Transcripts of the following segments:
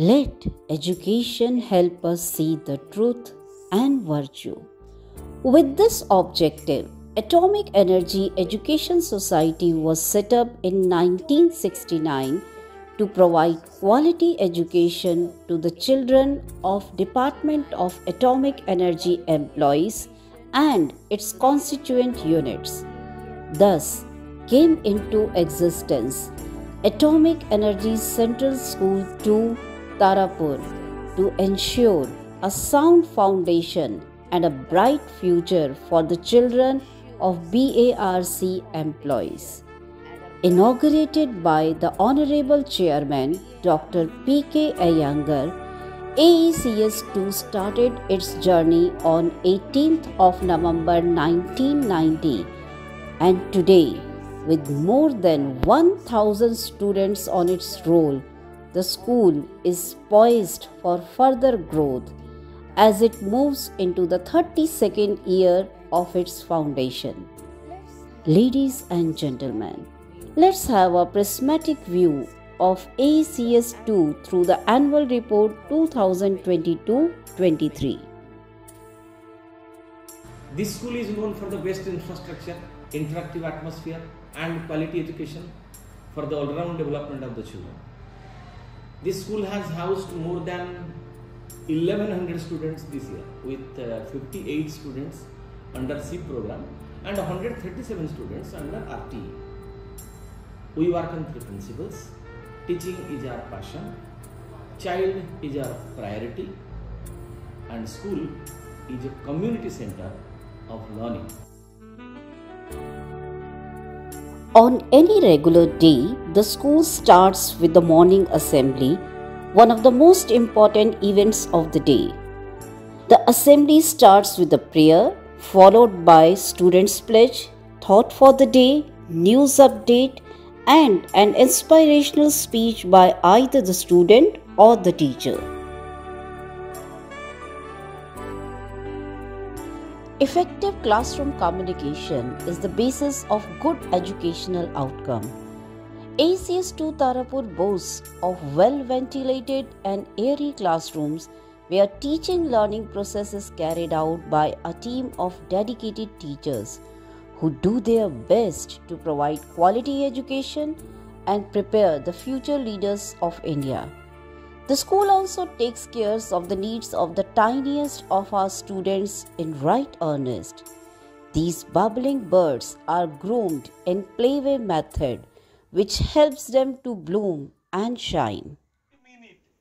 Let education help us see the truth and virtue. With this objective, Atomic Energy Education Society was set up in 1969 to provide quality education to the children of Department of Atomic Energy employees and its constituent units. Thus came into existence Atomic Energy Central School 2 Tarapur to ensure a sound foundation and a bright future for the children of BARC employees. Inaugurated by the Honorable Chairman Dr. P.K. Iyengar, AECS 2 started its journey on 18th of November 1990 and today with more than 1000 students on its roll the school is poised for further growth as it moves into the 32nd year of its foundation. Ladies and gentlemen, let's have a prismatic view of ACS2 through the annual report 2022 23. This school is known for the best infrastructure, interactive atmosphere, and quality education for the all round development of the children. This school has housed more than 1100 students this year with uh, 58 students under C program and 137 students under RTE. We work on three principles. Teaching is our passion, child is our priority and school is a community center of learning. On any regular day, the school starts with the morning assembly, one of the most important events of the day. The assembly starts with a prayer, followed by students' pledge, thought for the day, news update, and an inspirational speech by either the student or the teacher. Effective classroom communication is the basis of good educational outcome. ACS 2 Tarapur boasts of well ventilated and airy classrooms where teaching learning process is carried out by a team of dedicated teachers who do their best to provide quality education and prepare the future leaders of India. The school also takes care of the needs of the tiniest of our students in right earnest. These bubbling birds are groomed in playway method which helps them to bloom and shine.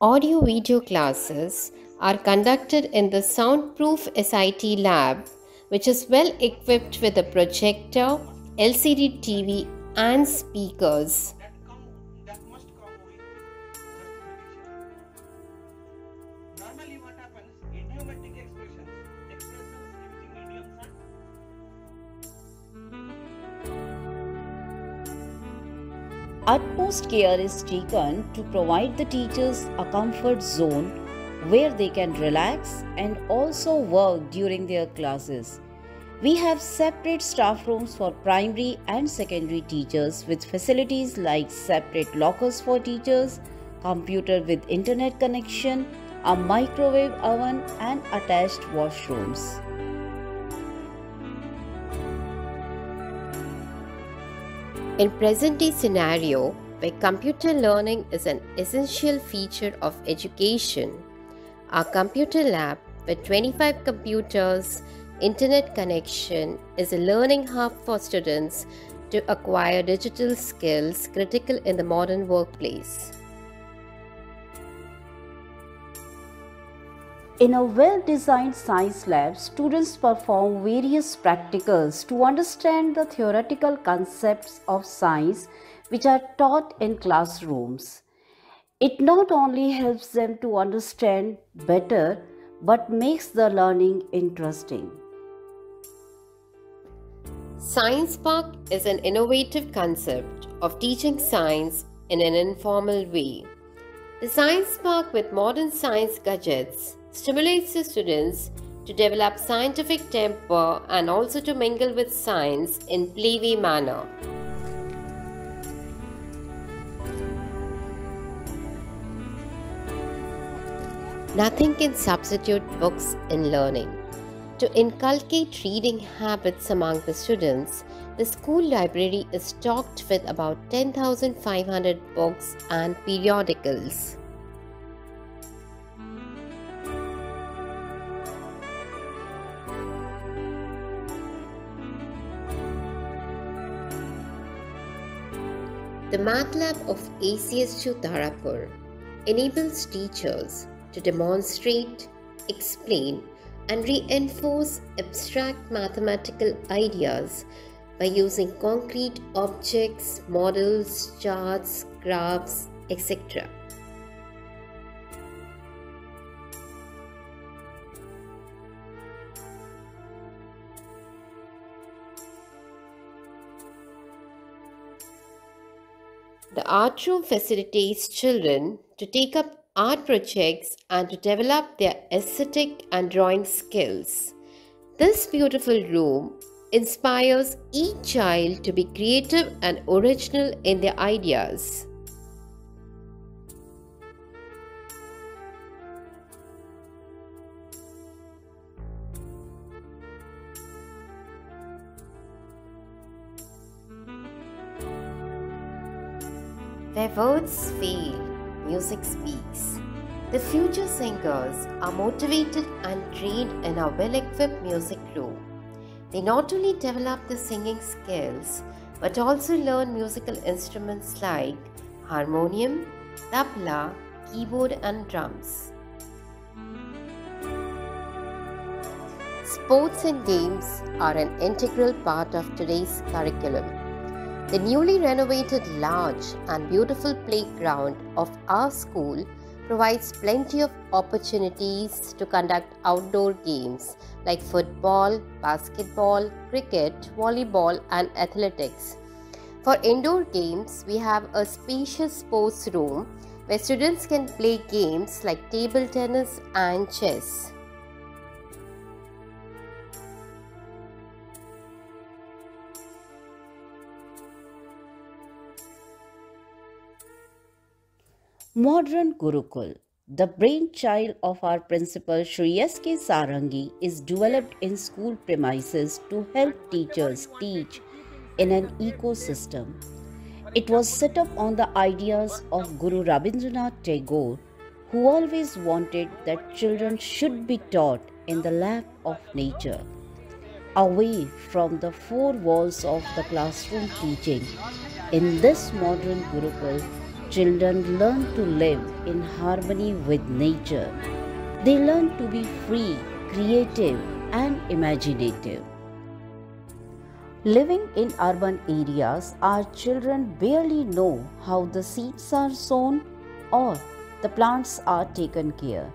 Audio video classes are conducted in the soundproof SIT lab which is well equipped with a projector, LCD TV and speakers. Utmost care is taken to provide the teachers a comfort zone where they can relax and also work during their classes. We have separate staff rooms for primary and secondary teachers with facilities like separate lockers for teachers, computer with internet connection, a microwave oven, and attached washrooms. In present day scenario, where computer learning is an essential feature of education, our computer lab with 25 computers, internet connection is a learning hub for students to acquire digital skills critical in the modern workplace. In a well designed science lab, students perform various practicals to understand the theoretical concepts of science which are taught in classrooms. It not only helps them to understand better but makes the learning interesting. Science Park is an innovative concept of teaching science in an informal way. The Science Park with modern science gadgets stimulates the students to develop scientific temper and also to mingle with science in playway manner. Nothing can substitute books in learning. To inculcate reading habits among the students, the school library is stocked with about 10,500 books and periodicals. The Math Lab of ACS 2 Tarapur enables teachers to demonstrate, explain, and reinforce abstract mathematical ideas by using concrete objects, models, charts, graphs, etc. art room facilitates children to take up art projects and to develop their aesthetic and drawing skills. This beautiful room inspires each child to be creative and original in their ideas. Where words fail, music speaks. The future singers are motivated and trained in a well equipped music room. They not only develop the singing skills but also learn musical instruments like harmonium, tabla, keyboard, and drums. Sports and games are an integral part of today's curriculum. The newly renovated large and beautiful playground of our school provides plenty of opportunities to conduct outdoor games like football, basketball, cricket, volleyball, and athletics. For indoor games, we have a spacious sports room where students can play games like table tennis and chess. Modern Gurukul, the brainchild of our principal Shri S.K. Sarangi, is developed in school premises to help teachers teach in an ecosystem. It was set up on the ideas of Guru Rabindranath Tagore, who always wanted that children should be taught in the lap of nature, away from the four walls of the classroom teaching. In this modern Gurukul, children learn to live in harmony with nature. They learn to be free, creative, and imaginative. Living in urban areas, our children barely know how the seeds are sown or the plants are taken care.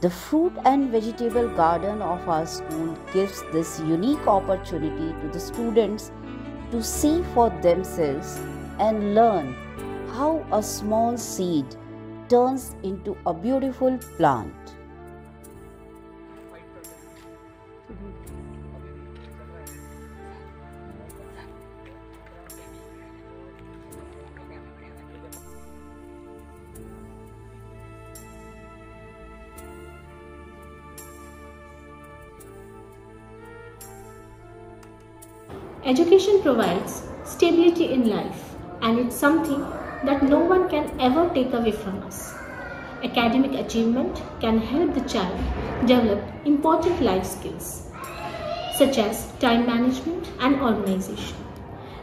The fruit and vegetable garden of our school gives this unique opportunity to the students to see for themselves and learn how a small seed turns into a beautiful plant. Education provides stability in life and it's something that no one can ever take away from us. Academic achievement can help the child develop important life skills such as time management and organization.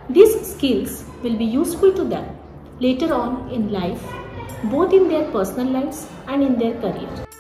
These skills will be useful to them later on in life, both in their personal lives and in their career.